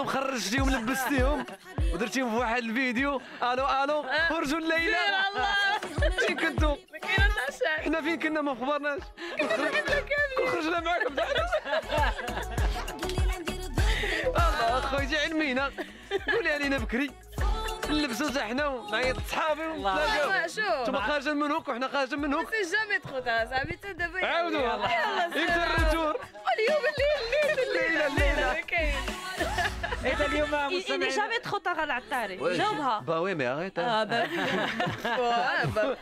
كلهم خرجتيهم لبستيهم ودرتيهم في واحد الفيديو. ألو ألو خرجوا الليلة. فين كنتو؟ ما كاين حتى شي حنا فين كنا؟ ما خبرناش. كون خرجنا معاكم. الله خويا علمينا. قولي علينا بكري. نلبسوا حتى حنا معايا صحابي. ونتلاقاو شوف. انتوما خارجين من هوك وحنا خارجين من هوك. سي جامي تخو صاحبي تا دابا عاودوا يلا الرجوع اليوم الليل الليل الليلة الليلة. اذا اليوم مستمعين jamais trop tard العطاري جاوبها با وي مي اريت آه با-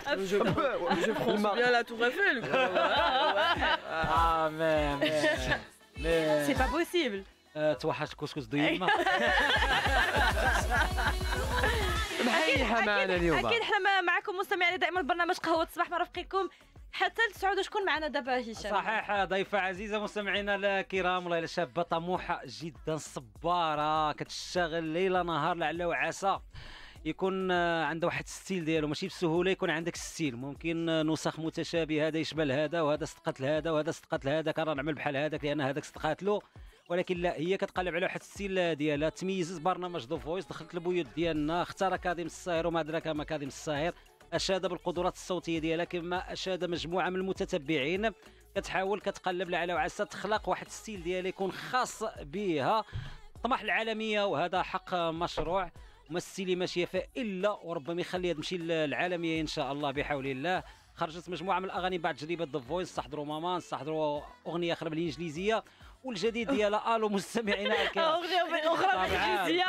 pense bien la tour Eiffel. quoi. آه مي مي سي با بوسيبل توحشت كسكس ديما محيحه معنا اليوم. أكيد إحنا معكم مستمعين دائما برنامج قهوة الصباح مرافقكم حتى لتسعود شكون معنا دابا هشام؟ صحيح ضيفة عزيزة مستمعينا الكرام والله إلا شابة طموحة جدا صبارة كتشتغل ليلة نهار لعل وعسى. يكون آه، عنده واحد ال style ديالو ماشي بسهولة يكون عندك style. ممكن آه، نسخ متشابهه هذا يشبه لهذا وهذا صدقت لهذا وهذا صدقت لهذاك راه نعمل بحال هذاك لأن هذاك صدقات له. ولكن لا هي كتقلب على واحد ال style ديالها. تميز برنامج en: The Voice دخلت البيوت ديالنا اختار كاظم الصاهر وما أدراك ما كاظم الصاهر. أشاد بالقدرات الصوتية ديالها كما أشاد مجموعة من المتتبعين. كتحاول كتقلب على وعسى تخلق واحد ال style ديالها يكون خاص بها. طمح العالمية وهذا حق مشروع. وما السيلي ماشية فيه الا وربما يخليها تمشي للعالمية إن شاء الله بحول الله. خرجت مجموعة من الأغاني بعد تجربة The Voice استحضروا ماما استحضروا أغنية أخرى بالإنجليزية. والجديد ديالها ألو مستمعينا الكرام. أغنية أخرى بالانجليزيه.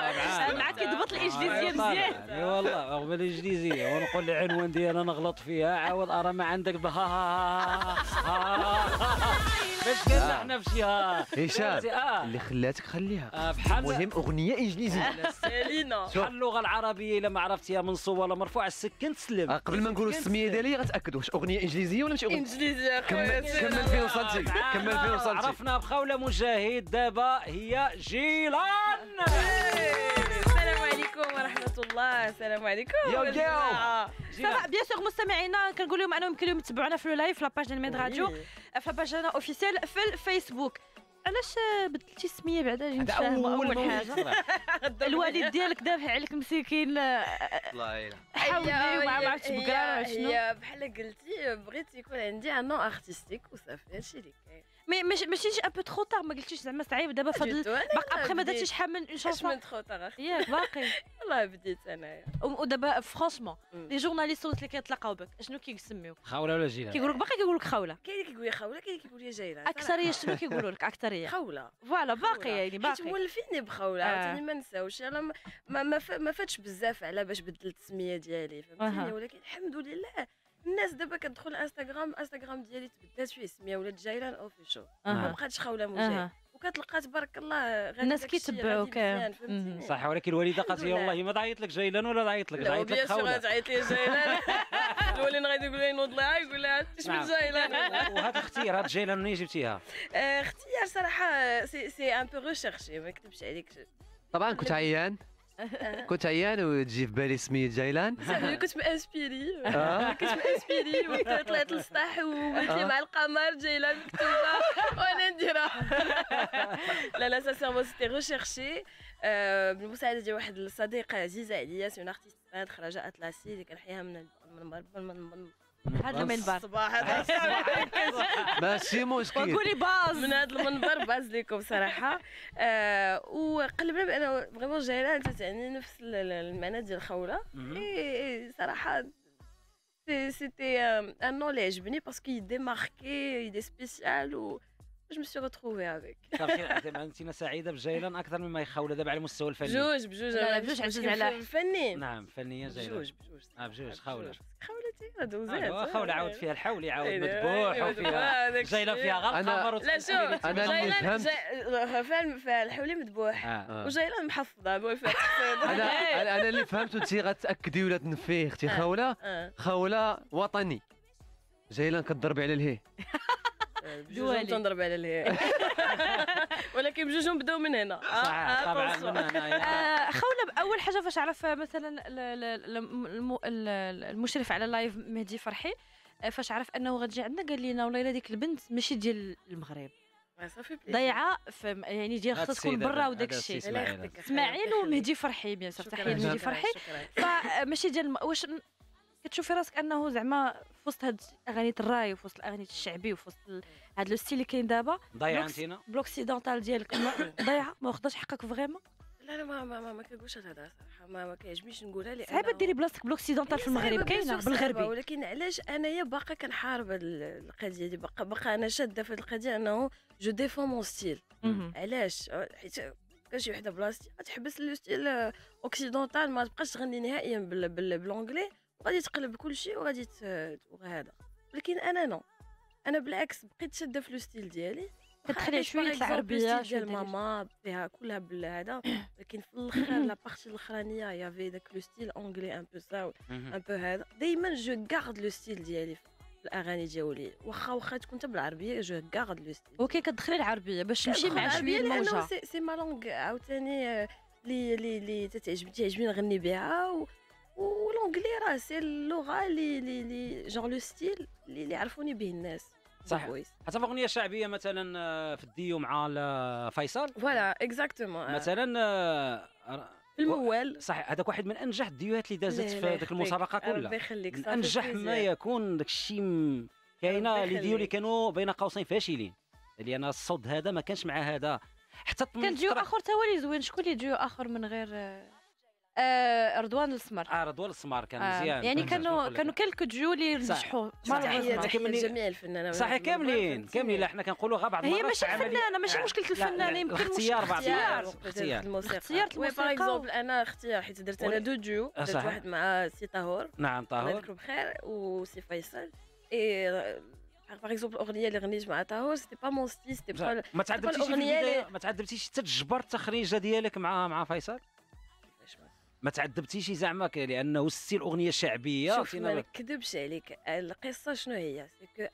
معك كيضبط الانجليزيه. مزيان. أي والله اغنيه الإنجليزية ونقول العنوان ديالها نغلط فيها. عاود أرى ما عندك بها باش قلنا إحنا في شي ها هشام آه. اللي خلاتك خليها. آه، بحال المهم أغنية إنجليزية. سالينا. شوف. بحال اللغة العربية إلا ما عرفتيها منصوب ولا مرفوع السكن تسلم. آه، قبل ما نقولوا السمية ديالي غتأكدوا واش أغنية إنجليزية ولا ماشي أغنية؟ انجليزي يا كمل خويا كمل فين وصلتي. كمل فين وصلتي. عرفنا بخولة مجاهد دابا هي جيلان. السلام عليكم ورحمة الله. السلام عليكم. ça va bien sûr مستمعينا كنقول لهم أنهم يمكن لهم يتبعونا في ال live في la page ديال ميد راديو في la page ديالنا officielle في الفيسبوك. علاش بدلتي السميه بعدا؟ جيت أول حاجة. الوالد ديالك دابح عليك مسكين الله. يلا حاولي وما ما عرفتش بكره شنو. هي بحال قلتي بغيت يكون عندي un nom artistique وصافي هادشي اللي كاين. mais ماشي ماشي un peu trop tard ما قلتيش زعما صعيب دابا فضل باقي ابخي ما درتيش شحال من اش شونسون من تخو تاع ياك باقي. والله بديت انايا ودابا فرونشمون. لي جورناليست اللي كيتلاقاو بك اشنو كيسميو؟ خولة ولا جيلان كيقولوا لك باقي كيقولوا لك خوله كاين اللي كيقول لي خوله كاين اللي كيقول لي جايله أكثرية شنو كيقولوا لك؟ أكثرية. خوله فوالا باقي. يعني باقي. مولفيني بخوله آه. عاوتاني ما نساوش أنا ما- ما ما, ف- ما فاتش بزاف على باش بدلت السميه ديالي فهمتيني. ولكن الحمد لله الناس دابا كتدخل انستغرام انستغرام ديالي تبدلت فيه السميه ولات جايلان اوفيشال ما أها. بقاتش خوله مجاهد أها. وكتلقى تبارك الله غادي الناس كيتبعوك، صح ولكن الوالدة قالت لي. والله ما تعيط لك جيلان ولا تعيط لك تعيط لك sûr خوله تعيط لي جايلان الولين غادي يقول لي نوض لها يقول لها اش من. جايلان وهذا الاختيار هاد جيلان منين جبتيها؟ آه، اختيار صراحة c'est c'est un peu recherché ما نكذبش عليك. طبعا كنت عيان. كنت عيان وتجي في بالي سمية جايلان؟ كنت m'inspirer آه. كنت m'inspirer وطلعت للسطح وقلت لي مع القمر جايلان مكتوبة. وأنا نديرها. لا لا sincèrement c'était recherché بالمساعده ديال واحد الصديقه عزيزة عليا c'est une artiste peintre رجاء اطلاسي اللي كنحيها من من هذا المنبر هذا ماشي مشكل وقولي باز من هذا المنبر باز لكم صراحة. آه وقلبنا بان vraiment جايلان تعني نفس ال- ال- المعنى ديال الخولة. إي صراحة سيتي ان نو اللي عجبني باسكو يديماركي يدي سبيسيال و جو me suis retrouvée avec. صافي انت سعيدة بجيلان أكثر مما يخولة دابا على المستوى الفني. بجوج بجوج لا، بجوج عزيز على- في الفنين نعم فنية جيلان بجوج بجوج. آه بجوج خوله خولتي دوزات خوله عاود فيها الحول يعاود أيوة، مذبوح أيوة، وفيها جيلان. فيها غير القمر لا شوف فهمت- جاي- فيها الحولي مذبوح. آه. آه. وجايلان محفظة ما فيها تحفيظ أنا أنا أنا اللي فهمت انت غتأكدي ولا تنفي أختي آه. خوله. خوله وطني. جايلان كتضربي على الهي. بجوجهم دوالي. تنضرب على الهي ولكن بجوجهم بداو من هنا صح طبعا attention. من هنا آه، أول حاجة فاش عرف مثلا ال- ال- ال- الم- ال- المشرف على ال live مهدي فرحي آه، فاش عرف أنه غتجي عندنا قال لنا والله إلا ديك البنت ماشي ديال المغرب. ضيعه في يعني ديال هاد خصها تكون برا وداك الشيء إسماعيل. ومهدي فرحي bien sûr تحية لمهدي فرحي. فماشي ديال واش كتشوفي راسك انه زعما في وسط هاد اغاني الراي وفي وسط الاغاني الشعبي وفي وسط هاد le style اللي كاين دابا ضيع ب l'occ- انتينا ب l'occidental ديالك ضايعة؟ ما واخداش حقك vraiment؟ لا لا ما ما ما, ما كنقولش هذا صراحة. ما, ما كيعجبنيش نقولها لأن صعيبه ديري بلاصتك ب l'occidental في المغرب كاينة بالغربي. ولكن علاش أنايا باقا كنحارب هاد القضية دي؟ باقا باقا أنا شادة في هاد القضية أنه je défends mon style. علاش؟ حيت كان شي وحدة بلاصتي غتحبس le style occidental ما تبقاش تغني نهائيا بال وغادي تقلب كل شيء وغادي وهذا ولكن أنا non أنا بالعكس بقيت شاده في le style ديالي كتخلي style شوية ديال ماما فيها كلها بالهذا لكن في الآخر la partie الاخرانيه il y avait داك le style anglais un peu ça. un peu هذا دائما je garde le style ديالي في الاغاني ديالي واخا واخا تكون انت بالعربيه je garde le style OK كتدخلي العربيه باش تمشي مع العربية شوية الموجه c'est, ma langue عاوتاني آه، لي لي لي تتعجبني تعجبني نغني بها و و l'anglais راه c'est اللغة لي لي les gens le style اللي اللي يعرفوني به الناس صح. حتى في أغنية شعبية مثلا آه، في الديو مع ال- فيصل؟ voilà exactement مثلا آه، في الموال. صح هذاك واحد من أنجح الديوهات اللي دازت في يخليك. المسابقة ربي كلها. يخليك من صافي أنجح ما. يكون داك الشيء كاينة ربي les duos اللي يخليك. كانوا بين قوسين فاشلين. لأن الصوت هذا ما كانش مع هذا. حتى كان ديو آخر تا هو اللي زوين. شكون اللي ديو آخر من غير آه، رضوان السمر. آه رضوان السمار كان آه، مزيان يعني كان كانوا. كانوا quelques duos اللي صح. نجحوا لجميع الفنانين. صحيح كاملين كاملين. لا حنا كنقولوا غير بعض هي ماشي الفنانه ماشي مشكلة الفنانه يمكن الاختيار مش بعض اختيار. المرات اختيار اختيار. الموسيقى. اختيار oui par الموسيقى. exemple أنا أختيار حيت درت أنا دو ديو. آه، درت. واحد مع سي طاهور. نعم الله طاهر يذكره بخير. وسي فيصل. et par exemple الاغنيه اللي غنيت مع طاهور c'était pas mon style c'était pas ما تعذبتيش ما تعذبتيش حتى تجبر التخريجه ديالك مع مع فيصل؟ ما تعذبتيش زعما لأنه style أغنية شعبية شوف ما نكذبش عليك. القصة شنو هي؟ c'est que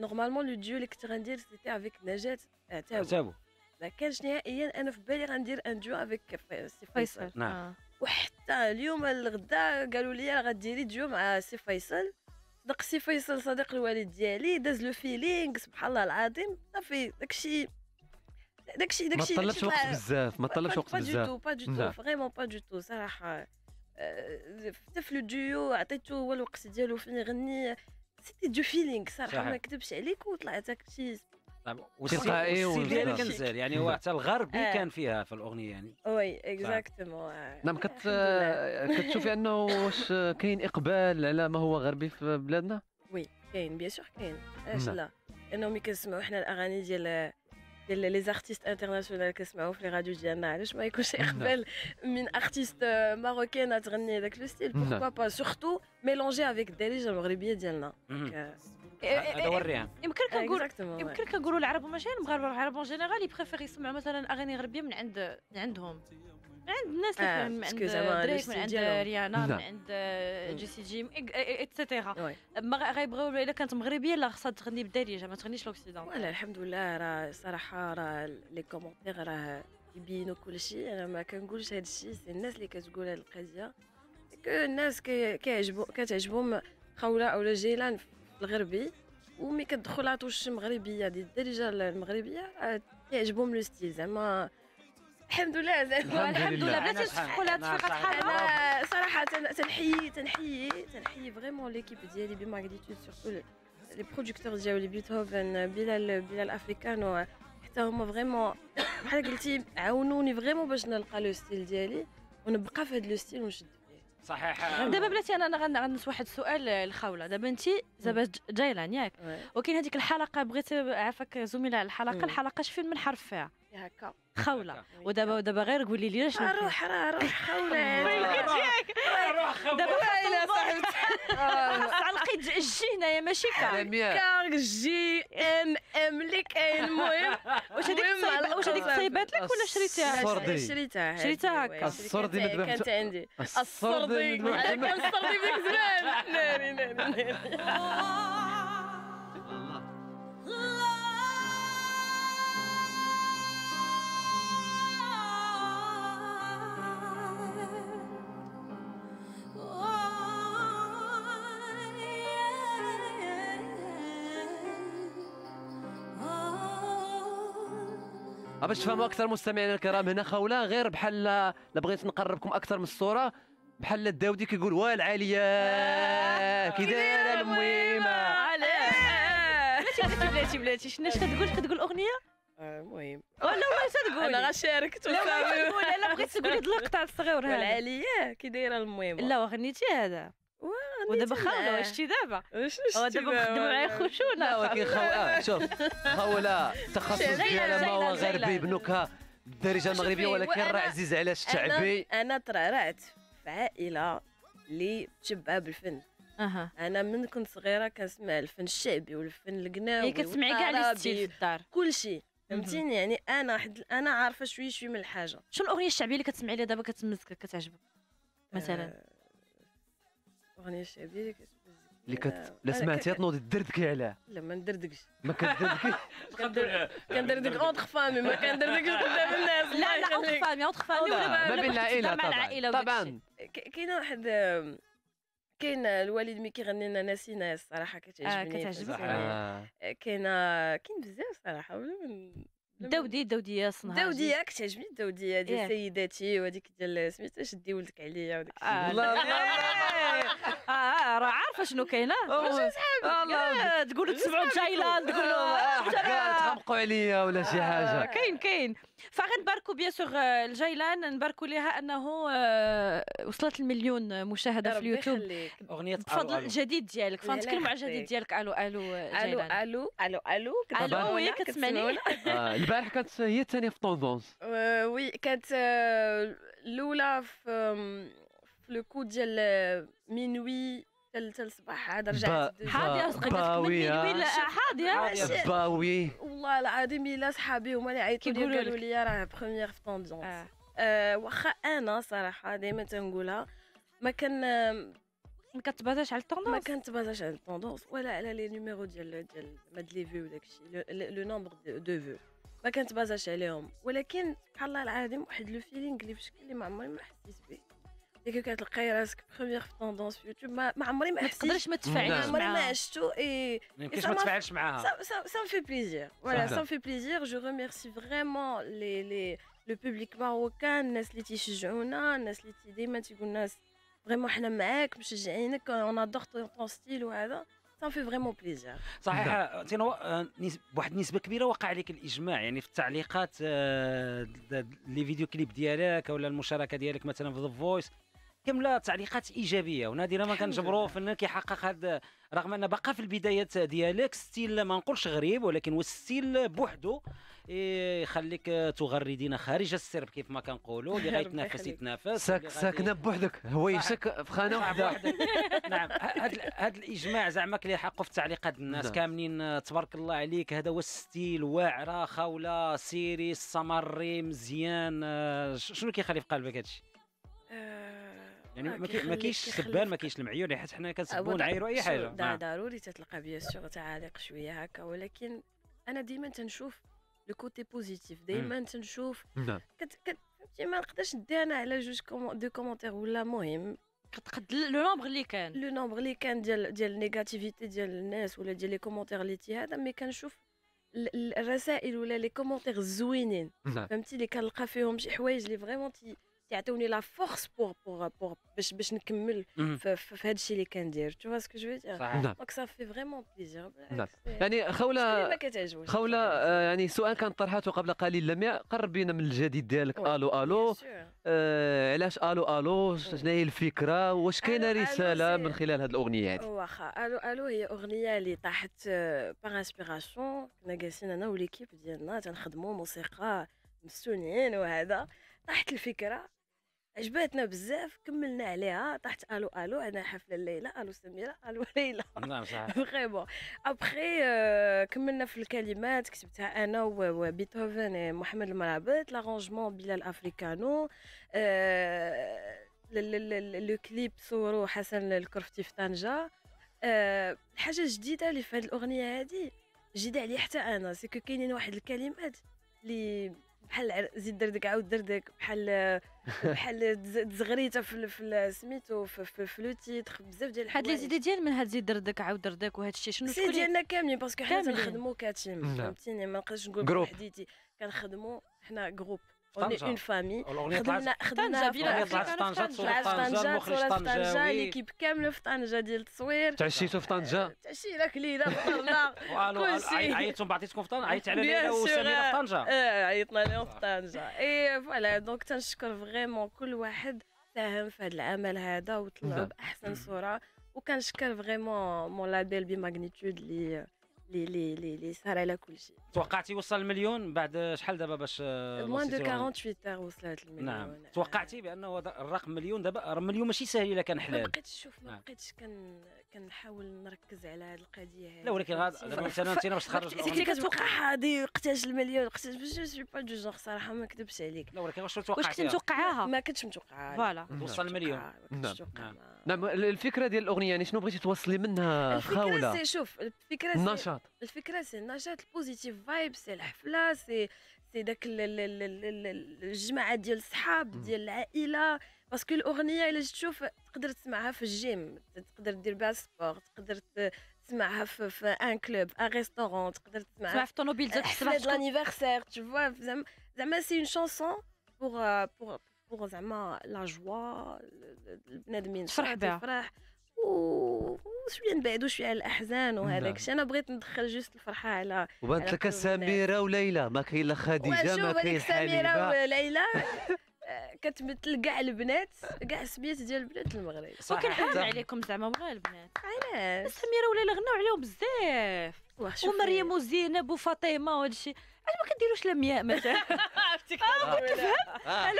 normalement le duo اللي كنت غندير c'était avec نجاة عتاوي تابو ما كانش نهائيا أنا في بالي غندير un duo avec سي فيصل. نعم. آه. وحتى اليوم الغدا قالوا لي راه غديري ديو مع سي فيصل. صدق سي فيصل صديق الوالد ديالي داز le feeling سبحان الله العظيم. صافي داكشي داكشي ما داكشي طلبش وقت بزاف ما طلبش وقت pas du بزاف. tout pas du tout لا. vraiment pas du tout صراحة. آه، حتى في le duo عطيتو هو الوقت ديالو فين يغني c'était du feeling صراحة. ما نكذبش عليك وطلعت هادشي تلقائي والسي ديالك ونجد. كنزال يعني هو حتى الغربي آه. كان فيها في الأغنية يعني. oui exactement نعم كت كتشوفي أنه واش كاين إقبال على ما هو غربي في بلادنا؟ oui كاين bien sûr كاين. علاش نعم. لا لأنه ملي كنسمعوا حنا الأغاني ديال ديال les artistes internationales كنسمعوا في les radios ديالنا علاش ما يكونش نعم. اقبال من artiste marocaine تغني داك le style نعم. pourquoi pas surtout mélanger avec الدارجه المغربيه ديالنا مهم. إيه، هذا هو الرهان يمكن كنقول exactement يمكن كنقولوا العرب ماشي المغاربه العرب en général ils préfèrent يسمعوا مثلا اغاني غربيه من عند من عندهم من عند الناس اللي آه، من عند دريك من عند. ريانا من نعم. عند Jessie J et cetera oui. ما غيبغيو إلا كانت مغربية لا خصها تغني بالدارجه ما تغنيش l'occidental ولا الحمد لله راه صراحة راه les commentaires راه يبينوا كل شيء. أنا ما كنقولش هذا الشيء c'est الناس اللي كتقول هذه القضية. que الناس كي- كيعجبو كتعجبهم خولة أو جيلان في الغربي. و mais كتدخل عطوش مغربيه ديال الدارجة المغربية كيعجبهم le style. زعما الحمد لله زعما الحمد الحمد لله. بلاتي تفقوا لها شحال- حالها أنا صراحة تن- تنحيي تنحيي تنحيي vraiment l'équipe ديالي ب Magnitude surtout les producteurs ديالي بيتهوفن بلال بلال افريكانو حتى هما vraiment بحال قلتي عاونوني vraiment باش نلقى لو ستيل ديالي ونبقى في هذا لو ستيل ونشد. صحيح. دابا بلاتي أنا غن- غنس واحد السؤال الخوله دابا انت دابا جايلان ياك وكاين هذيك الحلقة بغيت عافاك زملاء الحلقة. مم. الحلقة شفين من حرف فيها؟ هكا. خولة. ودابا ودابا غير قولي لي شنو. روح راه روح خولة. دابا ويلي صاحبتي. علقي تجي هنايا ماشي كار. عالمية. كار جي إم إم اللي كاين المهم واش هذيك واش هذيك القصة. تصايبات لك ولا شريتيها الصردي. شريتها. شريتها هكا. الصردي كانت- عندي الصردي الصردي. أنا كان الصردي ديك زمان ناري ناري ناري. باش تفهموا أكثر مستمعينا الكرام هنا خولة غير بحال لا بغيت نقربكم أكثر من الصورة بحال الداودي كيقول والعاليه كي دايرة المهمة. علاش بلاتي بلاتي بلاتي شنو اش كتقول؟ كتقول أغنية؟ المهم. ولا والله تقول؟ أنا غا شاركت لا تقول؟ لا بغيت تقولي هاد المقطع الصغير هذا. والعالية كي دايرة المهم لا وغنيتي هذا. ودابا خاوله واش شتي دابا هو دابا مخدم معايا خشونة. لا ولكن. آه شوف التخصص شيلان، ديالها ما هو. بنكهه بالدارجه المغربيه شوفي، ولكن راه عزيز على الشعبي. أنا ترعرعت في عائله اللي تشبع بالفن أها. أنا من كنت صغيرة كنسمع الفن الشعبي والفن القناوي كتسمعي كاع لي ستيل في الدار. كل شيء فهمتيني؟ يعني أنا حد أنا عارفة شوي شوي من الحاجة. شنو الأغنية الشعبية اللي كتسمعي لها دابا كتمزك كتعجبك؟ مثلا. آه، أغنية شعبية اللي كت... آه، لا سمعتيها ك- تنوضي دردكي عليه لا ما ندردكش. ما كدردكي كندر- كندردك entre famille ما كندردكش قدام الناس. لا لا entre famille entre famille ما بين العائلة طبعا. طبعا كاينة واحد آم، كاين الوالد mais كيغني لنا ناسي ناس صراحة كتعجبني. كتعجبك. آه. كاينة كاين بزاف صراحة ولا من ولا من- داودي داوديه صنها الدوديه كتعجبني الدوديه ديال. سيداتي وهذيك ديال سميتها شدي ولدك عليا وديك آه، الشيء. آه آه، راه عارفة شنو كاينة؟ الله آه، تقولوا تسمعوا جايلان تقولوا حكا تغمقوا عليا ولا شي آه، حاجة كاين كاين. فغنباركوا bien sûr آه، الجيلان نباركوا لها أنه آه، وصلت المليون مشاهدة في اليوتيوب. أغنية بفضل الجديد ديالك فنتكلموا على الجديد. ديالك. ألو ألو ألو ألو ألو ألو ألو هي كتسمعني آه، البارح كانت هي الثانية في tendance oui كانت الأولى في le coup ديال minuit. حتى الصباح عاد رجعت حاضي با- اصغر باوية. ماشي- باوي والله العظيم إلا صحابي هما اللي عيطوا لي قالوا. لي راه première في tendance آه. آه، واخا أنا صراحة دائما تنقولها ما كان ما كتبازاش على ما ال tendance كنتبازاش على ال tendance ولا على les numéros ديال ديال ماد لي فيو وداكشي le nombre de vues ما كنتبازاش عليهم. ولكن سبحان الله العظيم واحد le feeling اللي بشكل اللي ما عمري ما حسيت به ديك كتلقاي راسك première في tendance في يوتيوب ما, ما عمري ما ما حسيت تقدرش ما نعم. ما تفاعليش عمري ما عشتو إي ما يمكنش ما تفاعلش معاها me fait plaisir. Voilà, صح. ça me fait plaisir. Je remercie vraiment les, les, le public marocain, الناس اللي تيشجعونا، الناس اللي تي- ديما تيقول الناس vraiment حنا معاك مشجعينك on adore ton style وهذا me fait vraiment plaisir. صحيح تينو آه، نس- بواحد النسبة كبيرة وقع عليك الإجماع يعني في التعليقات آه، les vidéo clips ديالك ولا المشاركة ديالك مثلا في ذا فويس كاملة تعليقات إيجابية ونادرا ما كنجبروا. فنان كيحقق هذا رغم أن باقا في البدايات ديالك style ما نقولش غريب ولكن هو style بوحدو إيه، يخليك آه، تغردين خارج السرب كيف ما كنقولوا اللي غيتنافس. يتنافس ساك ساكنة بوحدك هويشك في خانة وحدة. نعم هذا هذا الإجماع زعما كلي حقه في تعليقات الناس نعم. كاملين آه، تبارك الله عليك هذا هو ال style واعرة خولة سيري السمري مزيان آه، شنو كيخلي في قلبك هادشي يعني ما كي- ما كاينش سبان ما كاينش المعيور يعني حيت حنا كنسبوا نعايروا أي حاجة. دا نعم. ضروري تتلقى bien sûr تعاليق شوية هكا ولكن أنا ديما تنشوف le côté positif ديما تنشوف نعم. كت ما نقدرش ندي أنا على جوج de commentaires ولا مهم. كتقد le nombre اللي كان. le nombre اللي كان ديال ديال ال négativité ديال الناس ولا ديال les commentaires اللي تي هذا mais كنشوف ال- ال- الرسائل ولا les commentaires الزوينين نعم. فهمتي اللي كنلقى فيهم شي حوايج اللي vraiment تي تعطوني la force pour pour pour باش باش نكمل. في, هذا الشيء اللي كندير tu vois ce que je دير صحيح. نعم. donc plaisir. نعم. بالعكس. يعني خوله ما كتعجبوش خولة آه، يعني سؤال كان طرحته قبل قليل لميا قرب بينا من الجديد ديالك. آلو آلو. آه، علاش آلو آلو؟ شنو هي الفكرة؟ واش كاينة رسالة من خلال هذه الأغنية هذه واخا آلو آلو هي أغنية اللي طاحت par inspiration كنا جالسين أنا و l'équipe ديالنا تنخدموا موسيقى مستونيين وهذا. طاحت الفكرة عجباتنا بزاف كملنا عليها طاحت ألو ألو أنا حفلة الليلة ألو سميرة ألو ليلى. نعم صحيح. vraiment après كملنا في الكلمات كتبتها أنا وبيتهوفن محمد المرابط l'arrangement بلال افريكانو آه، le clip صورو حسن الكرفتي في طنجه آه، الحاجة الجديده اللي في هذه الأغنية هذه جديدة عليا حتى أنا parce que كاينين واحد الكلمات اللي بحال زيد دردك عاود دردك بحال بحال دزغريته في في سميتو في, في, في le titre بزاف ديال هاد les الحوايج زيدي ديال من هاد زيد دردك عاود دردك وهاد الشيء شنو شكون ديالنا كاملين parce que حنا كاملين. تنخدموا ك team نعم. فهمتيني ما نقدرش نقول. بوحديتي كنخدموا حنا groupe en famille الاغنيه طلعت خدمنا خدمنا بلا. طلعت طنجه في طنجه طنجة المخرج طنجاوي l'équipe كامله في طنجة ديال التصوير تعشيتوا في طنجه تعشينا كلينا فطرنا والو كلشي. عي- عيطتم بعضياتكم في طنجه عيطت على ليلى. وسميره في طنجه آه عيطنا لهم في طنجة et voilà donc تنشكر vraiment كل واحد ساهم في هذا العمل هذا وطلعوا. باحسن صوره وكنشكر vraiment mon label بماغنيتود اللي اللي اللي اللي اللي سهر على كل شيء توقعتي يوصل المليون بعد شحال دابا باش آه، موان دو لونسيتي الأغنية؟ 48 heures وصلت المليون. نعم. توقعتي بأنه الرقم مليون؟ دابا راه مليون ماشي سهل إلا كان ما حلال بقيتش شوف ما نعم. بقيتش كن كنحاول نركز على هذه القضية هذه لا ولكن غاد مثلا انت باش تخرج. اللي كتوقع هادي وقتاش المليون وقتاش je suis pas de genre صراحة ما نكذبش عليك. لا ولكن واش واش توقعتي كنت متوقعاها؟ ما كنتش متوقعة. voilà. توصل المليون. نعم. نعم. نعم. الفكرة ديال الأغنية يعني شنو بغيتي توصلي منها؟ الفكرة خاولة. سي شوف الفكرة c'est النشاط الفكرة c'est النشاط ال positive vibe c'est الحفلة c'est c'est داك ال- ال- ال- ال- ال- الجماعة ديال الصحاب. ديال العائلة. parce que الاغنيه الا تشوف تقدر تسمعها في الجيم تقدر دير بها sport تقدر تسمعها في, في un club un restaurant تقدر تسمع تسمعها في الطوموبيل ديالك حفله تسمع de l'anniversaire tu vois زعما زعما c'est une chanson pour pour pour زعما la joie البنادمين تفرح بها. تفرح وشويه نبعدوا شوية على الاحزان وهذاك. الشيء أنا بغيت ندخل juste الفرحه على وبانت لك سميرة وليلى ما كاين لا خديجة ما كاين هذيك سميرة حليمه وليلى كتمثل كاع البنات كاع السميات ديال البنات المغرب. ولكن حرام صح. عليكم زعما والله البنات. علاش سميرة ولا غناو عليهم بزاف. ومريم وزينب وفاطمة وهذا الشيء علاش ما كديروش لمياء مثلا. عرفتي كتفهم آه.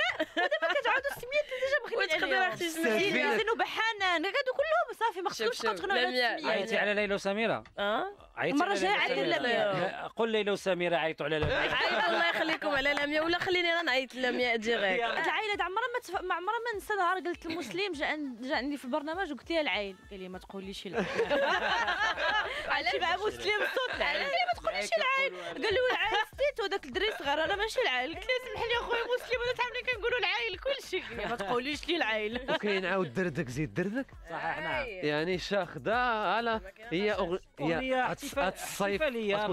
كتعاودوا السميات اللي ديجا وتقدر عليهم أختي. سميتي زينب وحنان هادو كلهم. صافي ما شوف، تقنعوا على لمياء. السميات عيطي على ليلى وسميرة. آه؟ عيطي المرة على الجاية ليلى عيط وسميرة. للمياء. لا، قول ليلى وسميرة عيطوا على ليلى عيط الله يخليكم على لمياء ولا خليني أنا نعيط لمياء direct هاد العائله عمرها ما تف... ما عمرها ما نسى نهار قلت المسلم جا عن- جا عندي في البرنامج وقلت لها العائل قال لي ما تقوليش العائل عرفتي مع مسلم الصوت العائل ما تقوليش العائل قال له العائل ستيت وذاك الدري صغير أنا ماشي العائل قلت له سمح لي اخويا مسلم ولا تعملي كنقولوا العائل كل شيء قال لي ما تقوليش لي العائل وكاين عاود دردك. زيد دردك. صحيح نعم. يعني شاخده على هي هاد الصيف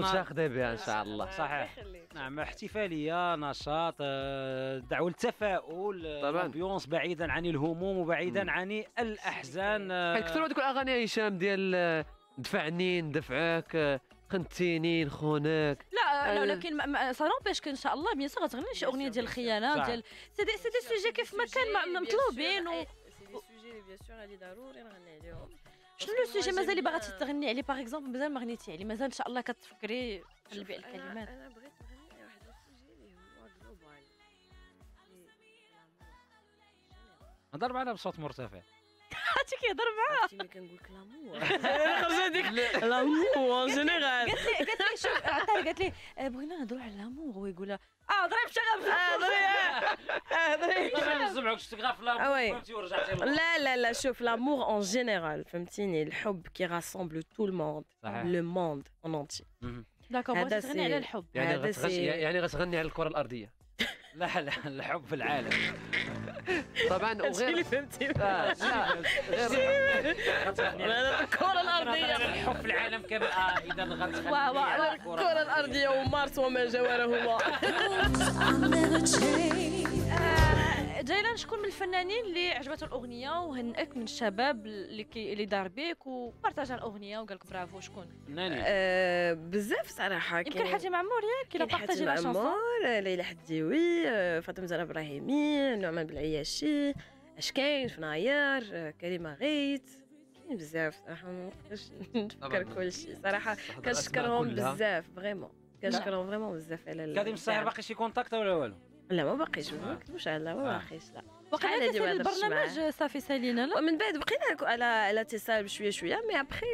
مع- شاخده بها إن شاء الله. صحيح. نعم احتفالية نشاط آه، دعوة التفاؤل آه، طبعاً. بعيدا عن الهموم وبعيدا مم. عن الأحزان آه، كثروا هذوك الأغاني هشام ديال دفعني ندفعك خنتيني نخونك لا. لا ولكن سالون باش إن شاء الله بيان سور غتغني شي أغنية ديال الخيانة. ديال سي دي سي دي sujet كيف ما كان مطلوبين و... سي دي sujet bien sûr غادي ضروري نغني عليهم. شنو le sujet مازال اللي باغا تغني عليه؟ par exemple مازال ما غنيتي عليه. مازال إن شاء الله كتفكري تقلبي على الكلمات. أنا بغيت نغني واحد ال sujet اللي هو global هضر معنا بصوت مرتفع. هادشي كيهضر معاه. عرفتي ملي كنقول لك l'amour؟ خرجت ديك l'amour en général قالت لي قالت لي شوف عطاري قالت لي آه، بغينا نهضروا على l'amour. هو يقول لها آه ضرب شغب هضري نسمعوك شتي في آه، oui. فهمتي ورجعتي. لا لا لا شوف l'amour en général فهمتيني الحب qui rassemble tout le monde صحيح. le monde entier. D'accord هذا بغيتي تغني سي- على الحب. يعني يعني غتغني على الكرة الأرضية. لا لا الحب في العالم. طبعا وغير فهمتي. آه، لا غير الكرة الأرضية. الحب العالم كامل. آه إذا وا- الكرة الأرضية ومارس وما جاورهما آه، جايلان شكون من الفنانين اللي عجبته الأغنية وهنأك من الشباب اللي كي اللي دار بيك و partagea الأغنية وقال لك برافو شكون؟ ناني. آه، بزاف صراحة. يمكن حاتم عمور ياك الا كاين partager la chanson عمار ليلى حديوي آه، فاطمة زهرة إبراهيمي نعمان بالعياشي اش كاين فناير آه، كريمه غيت كاين بزاف صراحة ما نقدرش نفكر. كل شيء صراحة. كنشكرهم. بزاف فريمون. كنشكرهم vraiment بزاف على كاظم الساهر. باقي شي contact ولا والو؟ لا ما باقيش ما آه. نكذبوش على الله ما آه. باقيش لا. وقع شحال هادي ما هذا البرنامج صافي سالينا لا؟ ومن بعد بقينا على على اتصال بشوية شوية mais après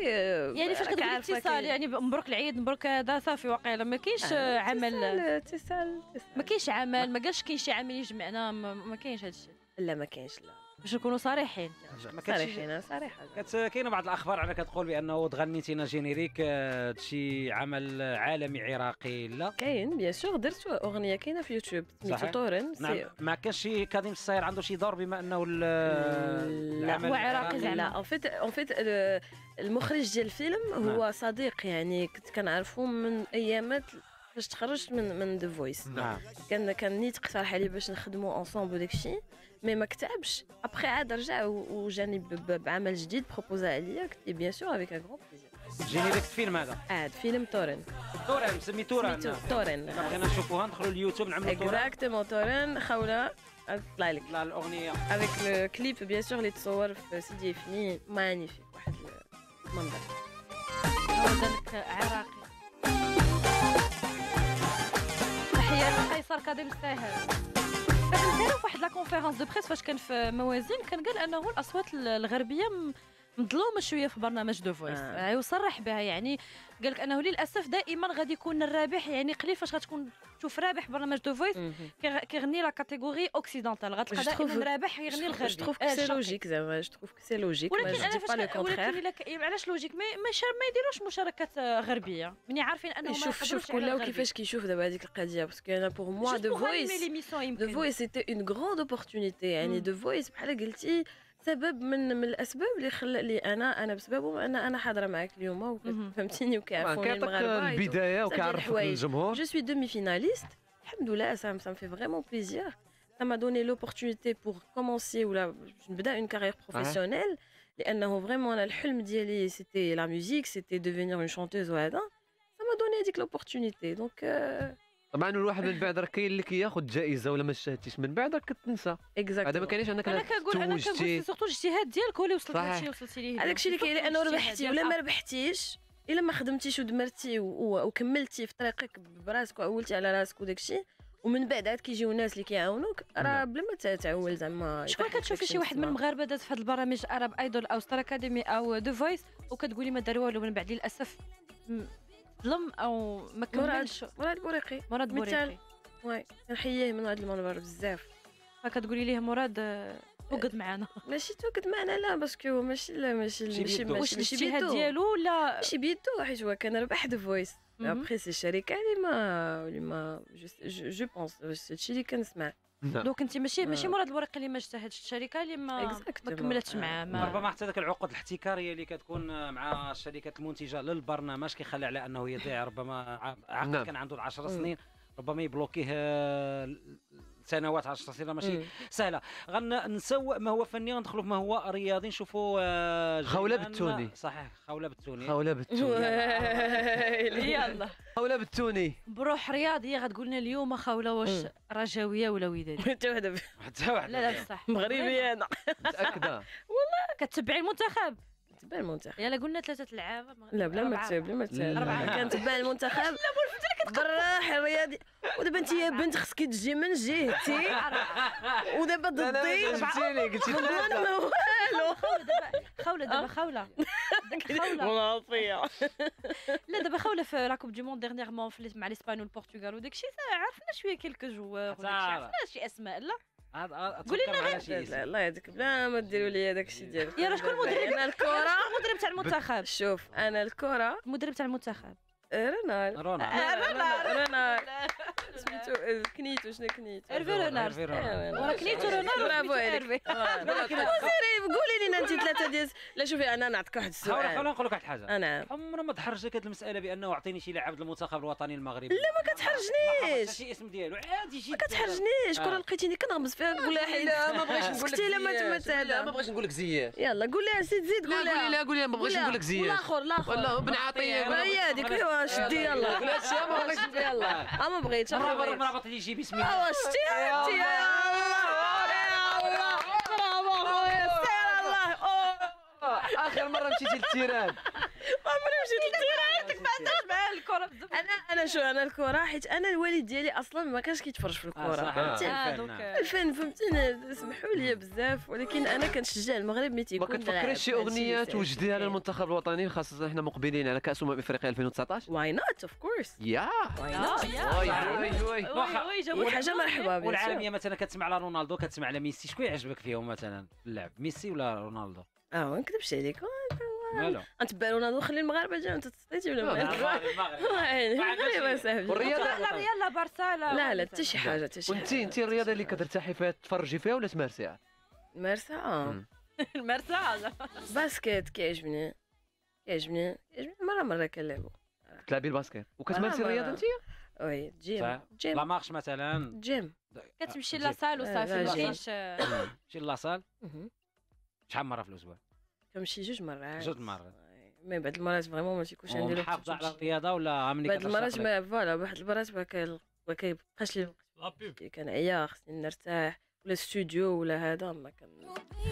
يعني فاش كتقول اتصال يعني مبروك العيد مبروك هذا صافي واقيلا. ما كاينش عمل. اتصال ما كاينش عمل ما قالش كاين شي عمل يجمعنا ما, ما كاينش هذا الشيء لا ما كاينش لا. باش نكونوا صريحين. ما كانش صريحين صريحة. كاينة بعض الأخبار على كتقول بأنه تغنيتينا générique آه، شي عمل عالمي عراقي. لا. كاين bien sûr درت أغنية كاينة في يوتيوب سميتو صحيح. Torn نعم. ما كانش شي كاظم الساهر عنده شي دور بما أنه ال- لا العمل هو عراقي زعما. لا اون فيت اون فيت المخرج ديال الفيلم هو صديق يعني كنت كنعرفو من أيامات فاش تخرجت من من The Voice نعم. كان كان نيت اقترح عليه باش نخدموا ensemble وداكشي. mais ما كتبش après عاد رجع وجاني بعمل جديد proposa عليا قلت لي bien sûr avec un grand plaisir جينيريك الفيلم هذا عاد فيلم تورن توران سمي تورن إلا بغينا نشوفوها ندخلوا اليوتيوب نعملوا توران اكزاكتومون تورن خوله طلع لك لا الاغنيه افيك لو كليب بيان سور اللي تصور في سيدي فني مانيفيك واحد المنظر هو الساهر كان داروا واحد لا كونفيرونس دو بريس فاش كان في موازين كان قال أنه الأصوات ال- الغربية م- مظلومة شوية في برنامج The Voice آه. آه. وصرح بها يعني قال لك أنه للأسف دائما غادي يكون الرابح يعني قليل فاش غتكون تشوف رابح برنامج The Voice كيغ- كيغني la catégorie occidentale غتلقى دائما رابح يغني الغربي je trouve que c'est. logique زعما je trouve que c'est logique ولكن أنا فاش ولكن علاش logique ما ما, يديروش مشاركات آه، غربية مني عارفين انهم ما شوف شوف كل. كيفاش كيشوف دابا هذيك القضية parce que أنا بور موا دو فويس دو فويس سيتي اون غروند opportunité يعني. The Voice بحال قلتي سبب من من الاسباب اللي خلى لي أنا أنا بسببهم أنا أنا حاضره معاك اليوم مهم. وفهمتيني وكيعرفوني المغاربه البدايه الحوايج. الجمهور Je suis demi-finaliste. Alhamdoulilah, ça, me- ça me fait vraiment plaisir. Ça m'a donné l'opportunité pour commencer ou là, نبدا une carrière professionnelle. لأنه vraiment أنا الحلم ديالي c'était la musique, c'était devenir une chanteuse وهذا. Ça m'a donné هذيك l'opportunité. Donc euh, طبعا الواحد من بعد راه كاين اللي كياخذ جائزة ولا ما شاهدتيش من بعد راك كتنسى هذا ما. كاينش انك أنا كنقول أنا كنقول surtout الاجتهاد ديالك هو اللي وصلت. لهادشي اللي وصلتي ليه هذاك الشيء اللي كاين الاجتهاد ربحتي ولا ما. ربحتيش إلا ما خدمتيش ودمرتي وكملتي في طريقك براسك وعولتي على راسك وداك الشيء ومن بعد عاد كيجيو ناس اللي كيعاونوك راه نعم. بلا ما تعول زعما شكون كتشوفي شي واحد من. المغاربة داز في هذا البرامج اراب ايدول أو ستار اكاديمي أو The Voice وكتقولي ما دار والو من بعد للأسف ظلم أو ما مراد كملش. مراد بوريقي مراد مثال. بوريقي واي كنحييه من هذا المنبر بزاف. فكتقولي ليه مراد آه، وقد معنا. ماشي توقد معنا لا parce que ماشي لا ماشي ماشي. واش الاجتهاد بيدو ديالو؟ ولا ماشي بيدو حيت هو كان ربح The Voice. Après c'est الشركة اللي ما اللي ما je pense هادشي اللي كنسمع نعم. donc انت ماشي ماشي آه. مراد بوريقي اللي ما اجتهدش الشركة اللي ما ما. كملتش آه. معاه ما ربما حتى ذاك العقد الاحتكاريه اللي كتكون مع الشركات المنتجة للبرنامج كيخلي على أنه يضيع ربما ع- عقد نعم. كان عنده 10 مم. سنين ربما يبلوكيه سنوات 10 سنين ماشي. مم. سهلة. غنسوق ما هو فني غندخلوا في ما هو رياضي نشوفوا آه، خولة جيلان- بالتوني. صحيح خوله بالتوني. خوله بالتوني. يلا. خوله بالتوني. بروح رياضيه غتقول لنا اليوم خاولة واش. رجاويه ولا وداديه انت وحده حتى واحد لا لا بصح. مغربي أنا. متأكدة. كتبعي المنتخب. تبع المنتخب. يلا قلنا ثلاثة العاب لا بلا ما. تسال بلا ما لا. كنتبع المنتخب. بالراحة الرياضي ودابا انت يا بنت خصك تجي من جهتي. ودابا لا لا ضدي. جبتيني قلتي ما ثلاثة ضمن والو خوله دابا خوله خوله مناطيه لا دابا خوله في لا كوب دي موند ديرنيغمون في مع الاسبان والبرتغال وداك الشيء عرفنا شوية كيلكو جوار. عرفنا شي أسماء. لا. قولي لنا لا. لا الله يهديك. بلا ما ديروا لي هذاك الشيء ديالك. يلا شكون المدرب أنا الكره المدرب تاع المنتخب؟ شوف أنا الكره المدرب تاع المنتخب. رونار. رونار. رونار. سميتو كنيتو شنو كنيتو؟ هيرفي رونار. هيرفي رونار. ورا كنيتو رونار برافو عليك. قولي لنا انت ثلاثة ديال لا شوفي أنا نعطيك واحد حاول حاول السؤال نقول لك واحد الحاجة أنا. عمره ما تحرجك هذه المسألة بأنه أعطيني شي لاعب المنتخب الوطني المغربي. لا ما كتحرجنيش. شي اسم ديالو. عادي جدا. ما كتحرجنيش. آه. كره لقيتيني كنغمز فيها نقول لها حيد لا ما بغيتش نقول لك زياش. تمت لا ما بغيتش نقول لك زياش. يلا قول لها زيد زيد قول قولي لها. لا قولي ما بغيتش نقول لك زياش. الآخر الآخر. والله بن عطيه ما هي هذيك ايوا شدي يلا ما بغيتش يلا آه ما بغيتش ما بغيتش مرة بطل يجي بسم الله آه شتي يا الله برافو خويا سير الله. اخر مره مشيتي للتيران عمري مشيت للتيران مع الكرة أنا أنا شو أنا الكرة حيت أنا الوالد ديالي أصلا ما كانش كيتفرج في الكرة. فهمتي آه، الفن، donc، نعم. آه. الفن فهمتيني سمحوا لي بزاف ولكن أنا كنشجع المغرب ملي ما تيكون كتفكريش شي. أغنية توجديها. للمنتخب الوطني؟ خاصة إحنا مقبلين على كأس أمم إفريقيا 2019 why not of course yeah why آه، not حاجة مرحبا والعالمية مثلا كتسمع على رونالدو كتسمع على ميسي شكون يعجبك فيهم مثلا في اللعب؟ ميسي ولا رونالدو؟ آه ما نكذبش عليك. مالو نتبع رونالدو خلي المغاربة جاو أنت تصديتي ولا آه، ما المغرب المغرب والرياضة- لا ريال لا بارسا لا لا حتى شي حاجة حتى شي وانت أنت الرياضه اللي كترتاحي فيها تفرجي فيها ولا تمارسيها؟ مارسة آه. مم. المرسى basket كيعجبني كيعجبني كيعجبني. مرة مرة كنلعبو. تلعبي ال basket وكتمارسي آه، ما- الرياضة أنت؟ oui gym. gym. la marche مثلا. جيم. كتمشي gym. la salle آه، وصافي لا، ما جيم. بقاش تمشي la salle. شحال مرة في الأسبوع؟ كنمشي جوج مرات جوج مرات mais بعض المرات vraiment ما تيكونش عندي الوقت ومحافظه باش على. الرياضه ولا ملي كترشح المرات؟ ما voilà بعض المرات ما كيبقاش لي الوقت كنعيا خصني نرتاح ولا ستوديو ولا هذا ما كان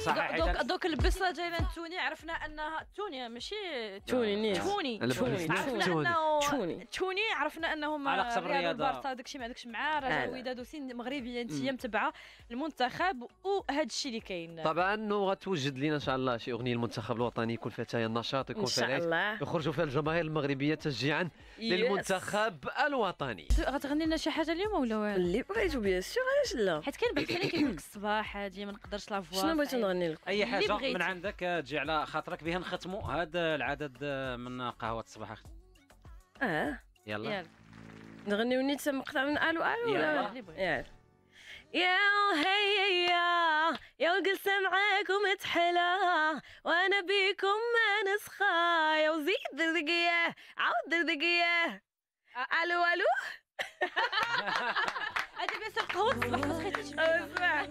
صحيح دوك دوك البصره جايلان توني عرفنا أنها توني ماشي توني نيت توني. توني. بغيت عرفنا توني. أنه توني. توني. عرفنا أنهم بالرياضة. البارسا داكشي ما داكشي لا، راجل لا. وداد وسين مغربية أنت هي متبعة المنتخب وهذا الشيء اللي كاين. طبعا وغتوجد لنا إن شاء الله شي أغنية للمنتخب الوطني يكون فيها النشاط يكون إن فيها شاء العيش الله. يخرجوا فيها الجماهير المغربية تشجيعا للمنتخب الوطني. غتغني لنا شي حاجة اليوم ولا والو؟ اللي بغيتو bien sûr علاش لا؟ حيت كاين بعض اللي كيقول لك الصباح هادي ما نقدرش la voix شنو بغيتو نغني لكم أي حاجة. من عندك آه، تجي على خاطرك بها نختموا هذا العدد آه، من قهوة الصباح. آه. يلا. يلا. نغنيو نيت مقطع من آلو آلو يلا. ولا. يلا. يا هي يا يا الجلسة معاكم تحلى وأنا بيكم ما نسخى. يا وزيد دردقية عاود دردقية آلو آلو؟ هادي بس قهوه الصباح ما تخيطيش اسمع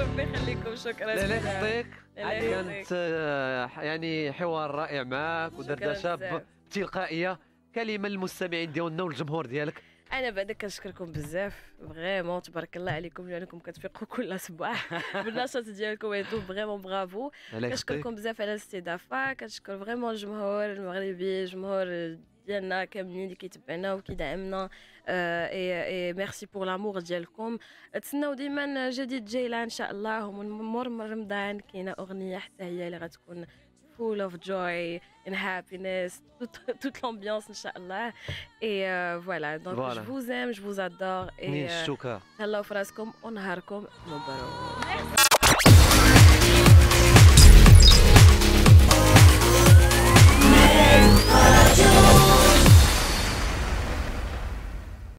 ربي يخليكم. شكرا. لا لا يخطيك. كانت آه، يعني حوار رائع معك ودردشه بزاف. بتلقائيه كلمة للمستمعين ديالنا والجمهور ديالك. أنا بعدا كنشكركم بزاف. vraiment تبارك الله عليكم لأنكم كتفيقوا كل صباح بالنشاط ديالكم et tout vraiment برافو. كنشكركم بزاف على الاستضافة. كنشكر vraiment الجمهور المغربي الجمهور ديالنا كاملين اللي كيتبعنا وكيدعمنا آه et merci pour l'amour ديالكم. تسناو ديما جديد جاي إن شاء الله ومن مور من رمضان كاينة أغنية حتى هي اللي غتكون full of joy and happiness toute, toute l'ambiance إن شاء الله et euh, voilà. Donc Voilà. je vous aime je vous adore et euh, الشكر. تهلاو في راسكم ونهاركم مبروك.